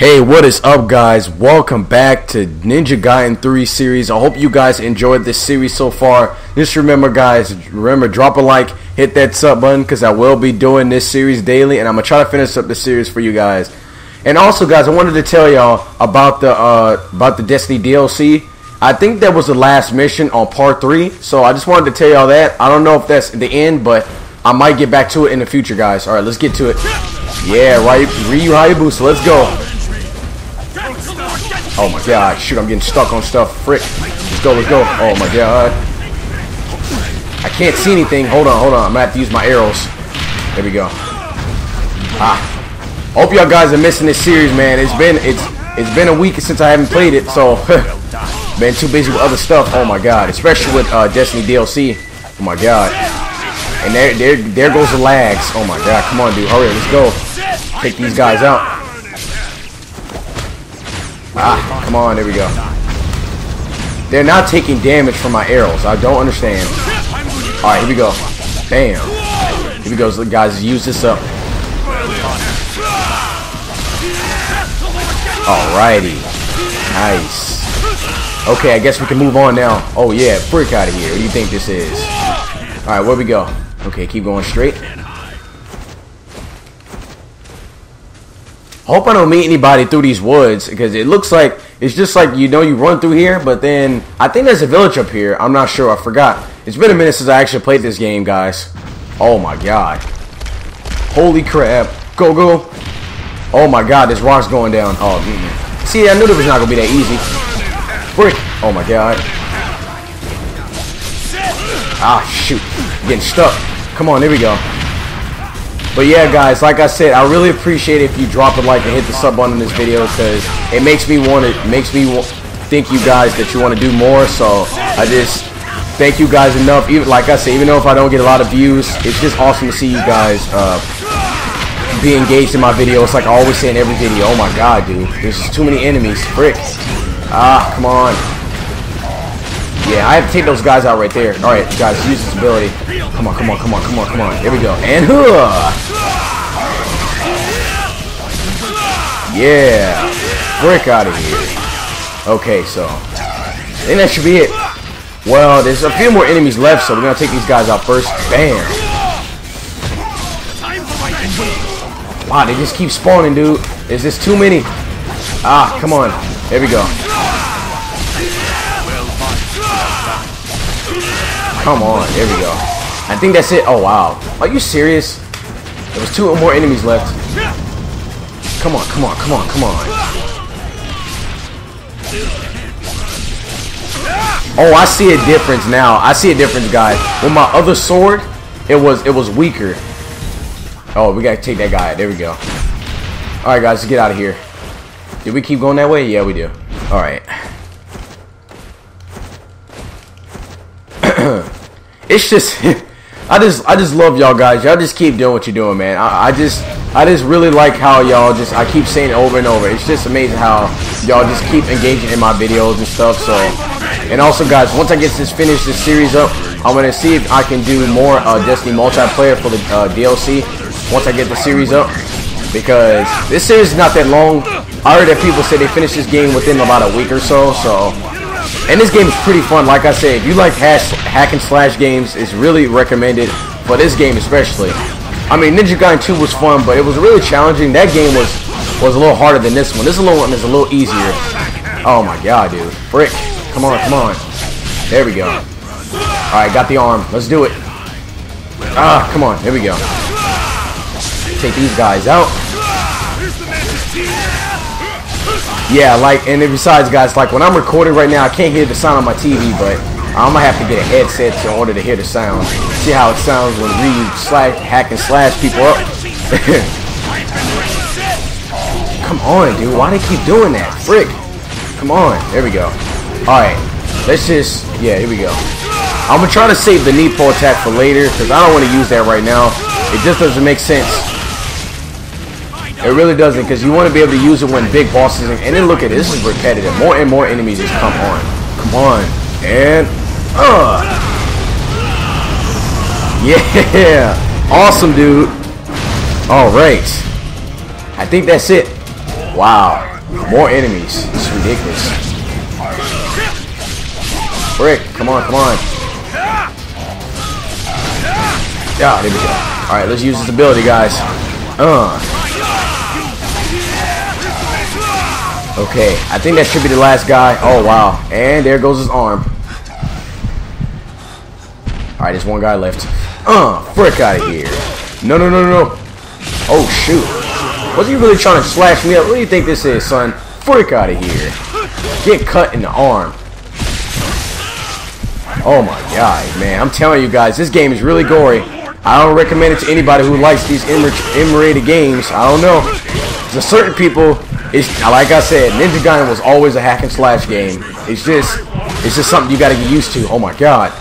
Hey, what is up, guys? Welcome back to Ninja Gaiden 3 series. I hope you guys enjoyed this series so far. Just remember, guys, remember, drop a like, hit that sub button, because I will be doing this series daily, and I'm going to try to finish up the series for you guys. And also, guys, I wanted to tell y'all about the, uh, about the Destiny DLC. I think that was the last mission on part 3, so I just wanted to tell y'all that. I don't know if that's the end, but I might get back to it in the future, guys. Alright, let's get to it. Yeah, right, Ryu Hayabusa, let's go. Oh my god, shoot, I'm getting stuck on stuff. Frick. Let's go, let's go. Oh my god. I can't see anything. Hold on, hold on. I'm gonna have to use my arrows. There we go. Ah. Hope y'all guys are missing this series, man. It's been it's it's been a week since I haven't played it, so been too busy with other stuff. Oh my god, especially with uh, Destiny DLC. Oh my god. And there there there goes the lags. Oh my god, come on, dude, hurry, let's go. Take these guys out. Ah, come on, there we go. They're not taking damage from my arrows. I don't understand. Alright, here we go. Bam. Here we go, guys. Use this up. Alrighty. Nice. Okay, I guess we can move on now. Oh, yeah. Freak out of here. What do you think this is? Alright, where we go? Okay, keep going straight. Hope I don't meet anybody through these woods because it looks like it's just like you know you run through here, but then I think there's a village up here. I'm not sure. I forgot. It's been a minute since I actually played this game, guys. Oh my god. Holy crap. Go, go. Oh my god, this rock's going down. Oh, mm. see, I knew it was not going to be that easy. Frick. Oh my god. Ah, shoot. getting stuck. Come on, there we go. But yeah, guys, like I said, I really appreciate if you drop a like and hit the sub button in this video because it makes me want to makes me think you guys that you want to do more. So I just thank you guys enough. Even like I said, even though if I don't get a lot of views, it's just awesome to see you guys uh, be engaged in my videos. Like I always say in every video. Oh my god, dude, there's just too many enemies. Frick. Ah, come on. Yeah, I have to take those guys out right there. Alright, guys, use this ability. Come on, come on, come on, come on, come on. Here we go. And huh! Yeah. Break out of here. Okay, so. I think that should be it. Well, there's a few more enemies left, so we're gonna take these guys out first. Bam. Wow, they just keep spawning, dude. Is this too many? Ah, come on. There we go. Come on, there we go. I think that's it. Oh, wow. Are you serious? There was two or more enemies left. Come on, come on, come on, come on. Oh, I see a difference now. I see a difference, guys. With my other sword, it was it was weaker. Oh, we gotta take that guy. There we go. All right, guys, let's get out of here. Did we keep going that way? Yeah, we do. All right. it's just I just I just love y'all guys. Y'all just keep doing what you're doing, man. I, I just I just really like how y'all just I keep saying it over and over. It's just amazing how y'all just keep engaging in my videos and stuff. So and also guys, once I get this finished this series up, I'm gonna see if I can do more uh, Destiny multiplayer for the uh, DLC once I get the series up because this series is not that long. I heard that people say they finish this game within about a week or so. So and this game is pretty fun. Like I said, if you like hash, hack and slash games, it's really recommended for this game especially. I mean, Ninja Gaiden 2 was fun, but it was really challenging. That game was was a little harder than this one. This little one is a little easier. Oh my god, dude. Frick. Come on, come on. There we go. Alright, got the arm. Let's do it. Ah, come on. Here we go. Take these guys out. Yeah, like, and besides, guys, like, when I'm recording right now, I can't hear the sound on my TV, but I'm gonna have to get a headset in order to hear the sound. See how it sounds when we slash, hack and slash people up. Come on, dude. Why do they keep doing that? Frick. Come on. There we go. Alright. Let's just... Yeah, here we go. I'm gonna try to save the Ninpo attack for later, because I don't want to use that right now. It just doesn't make sense. It really doesn't, because you want to be able to use it when big bosses... And then look at this, this is repetitive. More and more enemies just come on. Come on. And... Uh. Yeah. Awesome, dude. Alright. I think that's it. Wow. More enemies. Is ridiculous. Frick. Come on, come on. Yeah, there we go. Alright, let's use this ability, guys. Uh. Okay, I think that should be the last guy. Oh, wow. And there goes his arm. Alright, there's one guy left. Uh, frick out of here. No, no, no, no. Oh, shoot. Was he really trying to slash me up? What do you think this is, son? Frick out of here. Get cut in the arm. Oh my god, man. I'm telling you guys, this game is really gory. I don't recommend it to anybody who likes these M-rated games. I don't know. To certain people, it's like I said, Ninja Gaiden was always a hack and slash game. It's just, it's just something you got to get used to. Oh my god.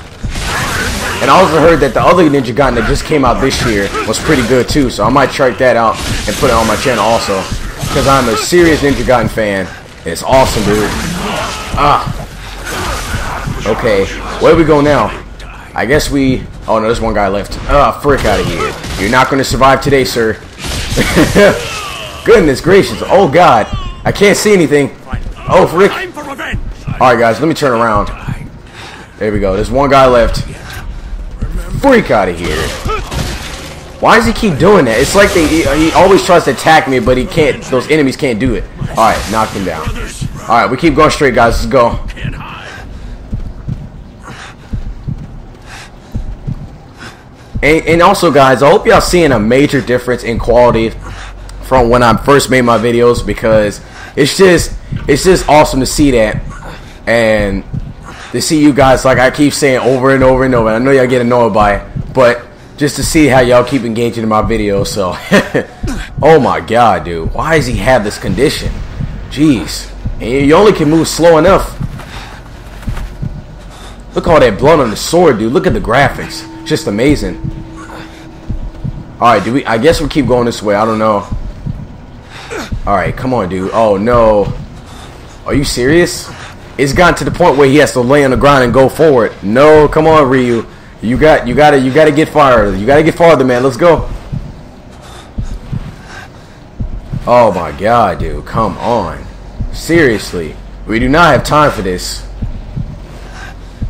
And I also heard that the other Ninja Gaiden that just came out this year was pretty good too, so I might check that out and put it on my channel also. Because I'm a serious Ninja Gaiden fan. It's awesome, dude. Ah. Okay, where we go now? I guess we... Oh, no, there's one guy left. Ah, frick out of here. You're not going to survive today, sir. Goodness gracious. Oh, God. I can't see anything. Oh, frick. Alright, guys, let me turn around. There we go. There's one guy left freak out of here. Why does he keep doing that? It's like they, he, he, always tries to attack me, but he can't. Those enemies can't do it. All right, knock him down. All right, we keep going straight, guys. Let's go. And, and also, guys, I hope y'all seeing a major difference in quality from when I first made my videos because it's just it's just awesome to see that and to see you guys, like I keep saying over and over and over. I know y'all get annoyed by it, but just to see how y'all keep engaging in my videos. So, oh my god, dude, why does he have this condition? Jeez, and you only can move slow enough. Look all that blood on the sword, dude. Look at the graphics, just amazing. All right, do we? I guess we keep going this way. I don't know. All right, come on, dude. Oh no, are you serious? it's gotten to the point where he has to lay on the ground and go forward. No, come on, Ryu. You got you gotta you gotta get farther. You gotta get farther, man. Let's go. Oh my god, dude. Come on. Seriously. We do not have time for this.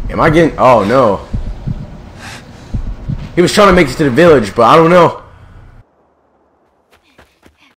Am I getting oh no. He was trying to make it to the village, but I don't know.